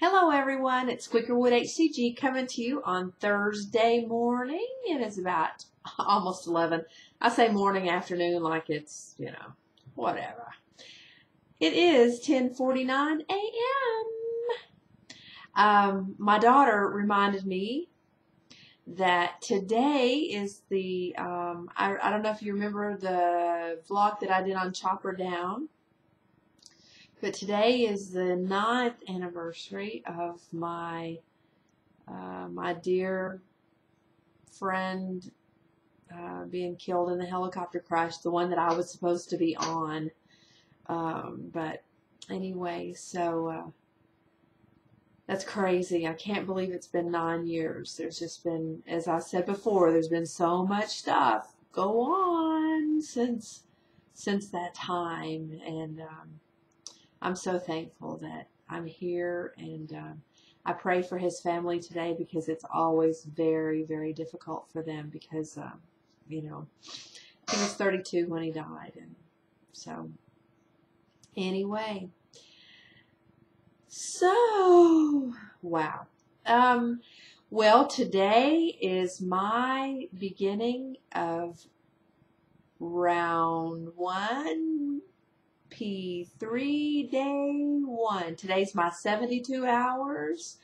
Hello, everyone. It's Squeakerwood HCG coming to you on Thursday morning. It is about almost 11. I say morning, afternoon, like it's, you know, whatever. It is 10:49 a.m. Um, my daughter reminded me that today is the um, I, I don't know if you remember the vlog that I did on Chopper Down but today is the ninth anniversary of my uh, my dear friend uh, being killed in the helicopter crash, the one that I was supposed to be on. Um, but anyway, so uh, that's crazy. I can't believe it's been nine years. There's just been, as I said before, there's been so much stuff go on since since that time, and um, I'm so thankful that I'm here and um, I pray for his family today because it's always very, very difficult for them because, um, you know, he was 32 when he died. And so, anyway, so, wow. Um, well, today is my beginning of round one P3 day one. Today's my 72 hours.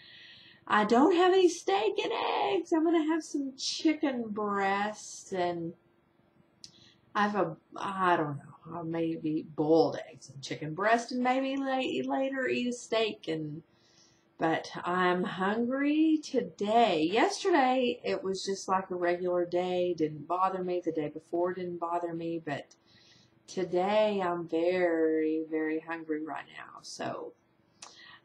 I don't have any steak and eggs. I'm going to have some chicken breast and I have a, I don't know, maybe boiled eggs and chicken breast and maybe later eat a steak and, but I'm hungry today. Yesterday it was just like a regular day. Didn't bother me. The day before didn't bother me, but today I'm very, very hungry right now. So,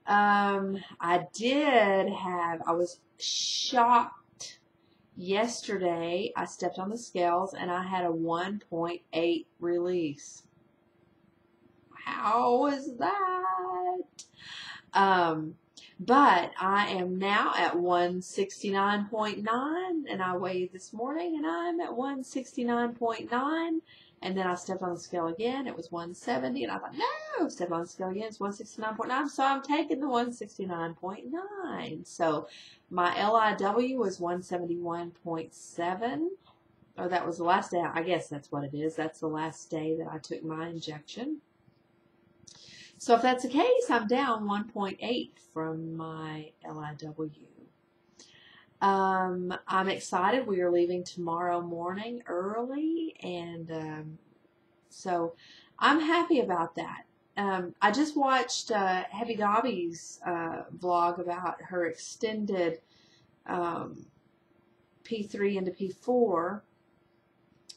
um, I did have, I was shocked yesterday. I stepped on the scales and I had a 1.8 release. How was that? Um, but I am now at 169.9 and I weighed this morning and I'm at 169.9 and then I stepped on the scale again. It was 170. And I thought, no, step on the scale again. It's 169.9. So I'm taking the 169.9. So my LIW was 171.7. Oh, that was the last day. I guess that's what it is. That's the last day that I took my injection. So if that's the case, I'm down 1.8 from my LIW. Um, I'm excited. We are leaving tomorrow morning early, and um, so I'm happy about that. Um, I just watched uh, Heavy Dobby's uh, vlog about her extended um, P3 into P4,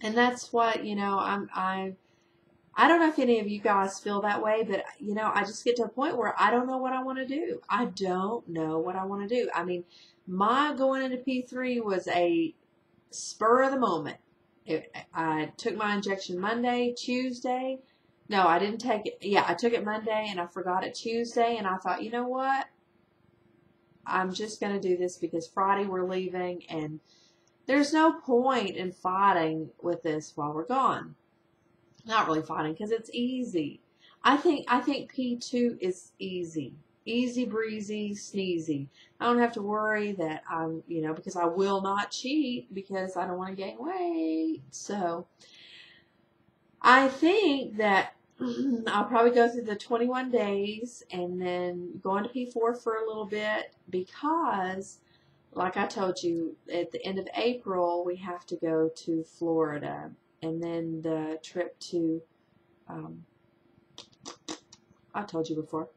and that's what you know. I'm I. I don't know if any of you guys feel that way, but you know, I just get to a point where I don't know what I want to do. I don't know what I want to do. I mean, my going into P3 was a spur of the moment. It, I took my injection Monday, Tuesday. No, I didn't take it. Yeah, I took it Monday and I forgot it Tuesday. And I thought, you know what? I'm just going to do this because Friday we're leaving and there's no point in fighting with this while we're gone. Not really fighting because it's easy. I think I think P2 is easy easy breezy, sneezy. I don't have to worry that I'm, you know, because I will not cheat because I don't want to gain weight. So I think that I'll probably go through the 21 days and then go into P4 for a little bit because, like I told you, at the end of April, we have to go to Florida. And then the trip to, um, I told you before,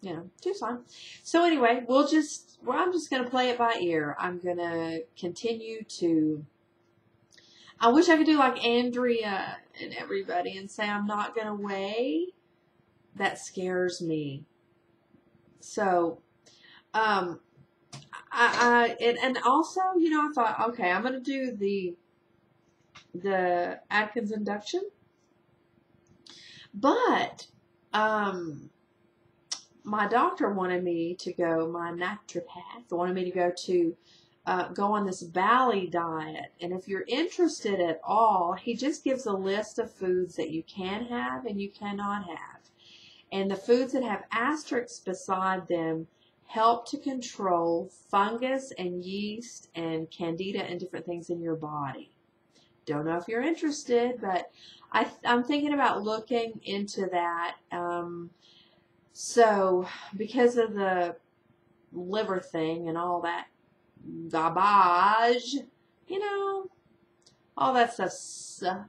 you know, Tucson. So anyway, we'll just, well, I'm just going to play it by ear. I'm going to continue to, I wish I could do like Andrea and everybody and say I'm not going to weigh. That scares me. So, um, I, I and, and also, you know, I thought, okay, I'm going to do the, the Atkins induction. But, um, my doctor wanted me to go, my naturopath wanted me to go to uh, go on this Balli diet. And if you're interested at all, he just gives a list of foods that you can have and you cannot have. And the foods that have asterisks beside them help to control fungus and yeast and candida and different things in your body. Don't know if you're interested, but I, am thinking about looking into that. Um, so, because of the liver thing and all that garbage, you know, all that stuff sucks.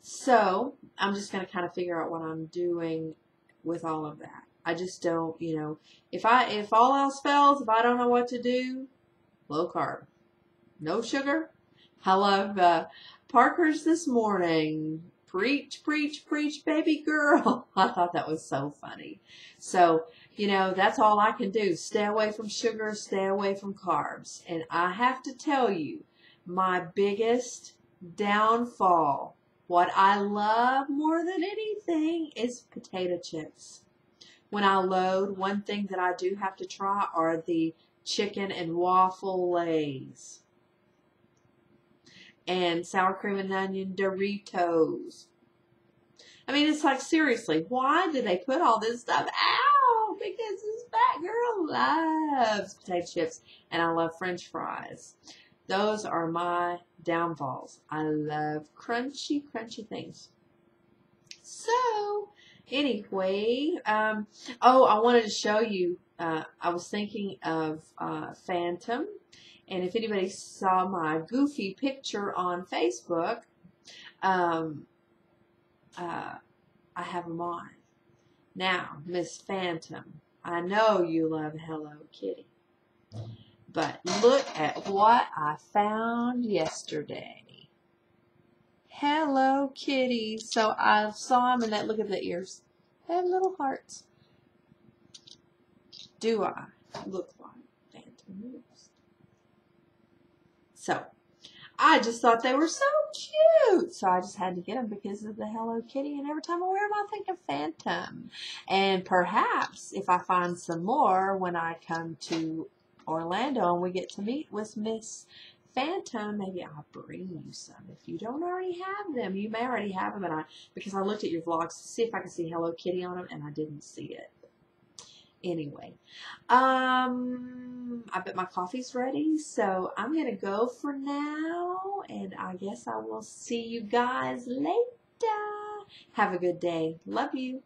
So, I'm just going to kind of figure out what I'm doing with all of that. I just don't, you know, if I if all else fails, if I don't know what to do, low carb, no sugar. I love uh, Parker's this morning. Preach, preach, preach, baby girl. I thought that was so funny. So, you know, that's all I can do. Stay away from sugar, stay away from carbs. And I have to tell you, my biggest downfall, what I love more than anything is potato chips. When I load, one thing that I do have to try are the chicken and waffle lays and sour cream and onion Doritos. I mean, it's like, seriously, why did they put all this stuff out? Because this fat girl loves potato chips and I love french fries. Those are my downfalls. I love crunchy, crunchy things. So, anyway, um, oh, I wanted to show you, uh, I was thinking of uh, Phantom and if anybody saw my goofy picture on Facebook, um, uh, I have them on. Now, Miss Phantom, I know you love Hello Kitty. But look at what I found yesterday. Hello Kitty. So I saw him and that look at the ears. They have little hearts. Do I look like Phantom? So I just thought they were so cute. So I just had to get them because of the Hello Kitty. And every time I wear them, I think of Phantom. And perhaps if I find some more when I come to Orlando and we get to meet with Miss Phantom, maybe I'll bring you some. If you don't already have them, you may already have them. And I, because I looked at your vlogs to see if I could see Hello Kitty on them, and I didn't see it anyway. Um, I bet my coffee's ready, so I'm going to go for now, and I guess I will see you guys later. Have a good day. Love you.